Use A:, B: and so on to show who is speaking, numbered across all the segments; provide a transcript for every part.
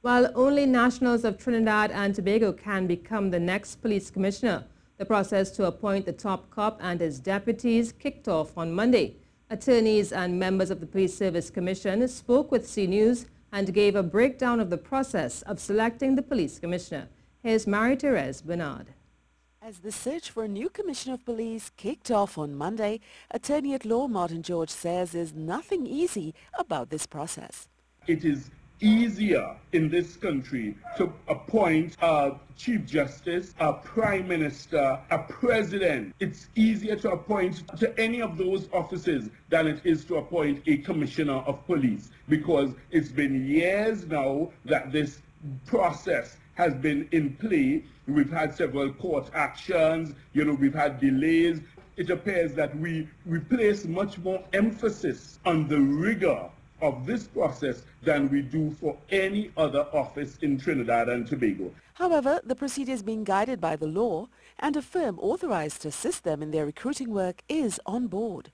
A: While only nationals of Trinidad and Tobago can become the next police commissioner, the process to appoint the top cop and his deputies kicked off on Monday. Attorneys and members of the Police Service Commission spoke with CNews and gave a breakdown of the process of selecting the police commissioner. Here's Marie-Therese Bernard.
B: As the search for a new commissioner of police kicked off on Monday, attorney at law Martin George says there's nothing easy about this process.
C: It is easier in this country to appoint a chief justice, a prime minister, a president. It's easier to appoint to any of those offices than it is to appoint a commissioner of police because it's been years now that this process has been in play. We've had several court actions, you know, we've had delays. It appears that we, we place much more emphasis on the rigor of this process than we do for any other office in Trinidad and Tobago.
B: However, the procedure is being guided by the law and a firm authorized to assist them in their recruiting work is on board.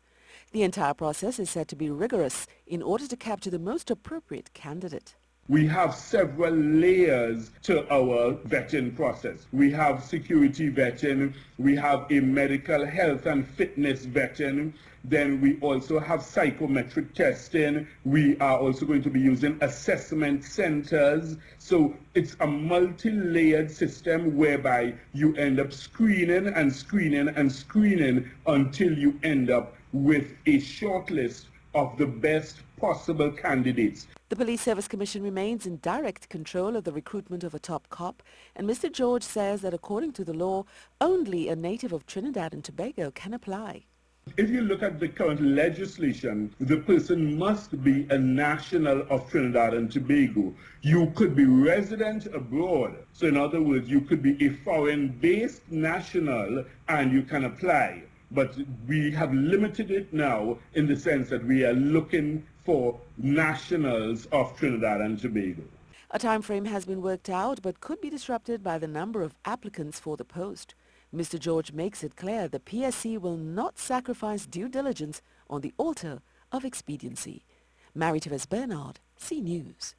B: The entire process is said to be rigorous in order to capture the most appropriate candidate.
C: We have several layers to our vetting process. We have security vetting, we have a medical health and fitness vetting, then we also have psychometric testing. We are also going to be using assessment centers. So it's a multi-layered system whereby you end up screening and screening and screening until you end up with a shortlist of the best possible candidates.
B: The Police Service Commission remains in direct control of the recruitment of a top cop, and Mr. George says that according to the law, only a native of Trinidad and Tobago can apply.
C: If you look at the current legislation, the person must be a national of Trinidad and Tobago. You could be resident abroad. So in other words, you could be a foreign-based national and you can apply but we have limited it now in the sense that we are looking for nationals of Trinidad and Tobago.
B: A time frame has been worked out but could be disrupted by the number of applicants for the post. Mr. George makes it clear the PSC will not sacrifice due diligence on the altar of expediency. Marie-Therese Bernard, C News.